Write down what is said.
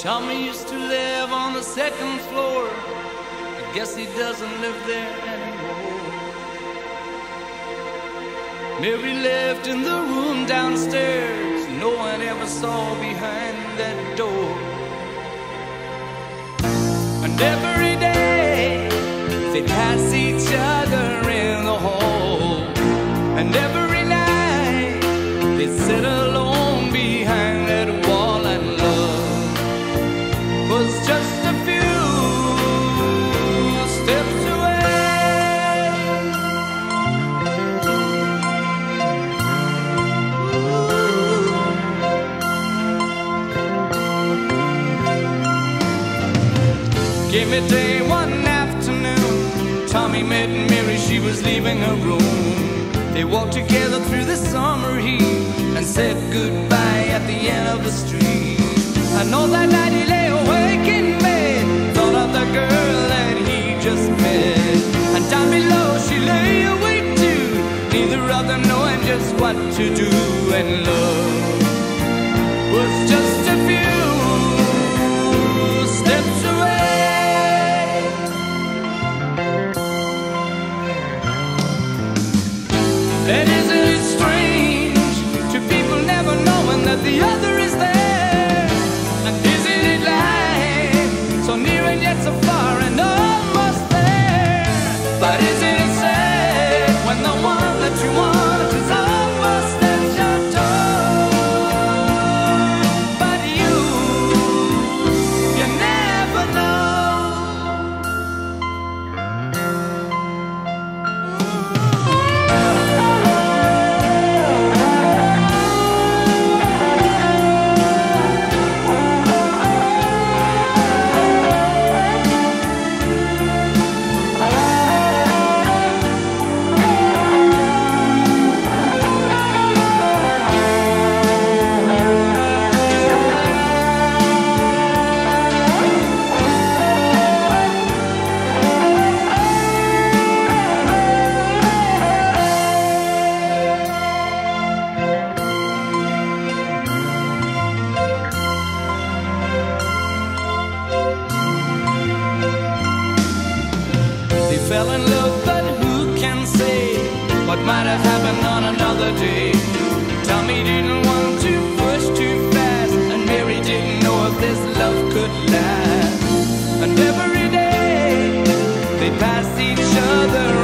Tommy used to live on the second floor. I guess he doesn't live there anymore. Mary lived in the room downstairs. No one ever saw behind that door. Was just a few steps away. Came a day one afternoon. Tommy met Mary, she was leaving her room. They walked together through the summer heat and said goodbye at the end of the street. I know that night knowing just what to do. And love was just a few steps away. And isn't it strange to people never knowing that the other fell in love, but who can say what might have happened on another day? Tommy didn't want to push too fast, and Mary didn't know if this love could last. And every day they pass each other.